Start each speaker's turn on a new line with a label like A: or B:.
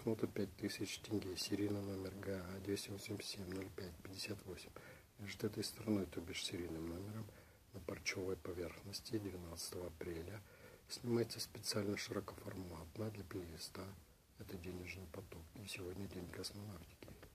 A: банкнота 5000 тенге, серийный номер ГА 287-05-58, лежит этой стороной, то бишь серийным номером, на парчевой поверхности 12 апреля. Снимается специально широкоформатно для плейлиста. Это денежный поток. И сегодня день космонавтики.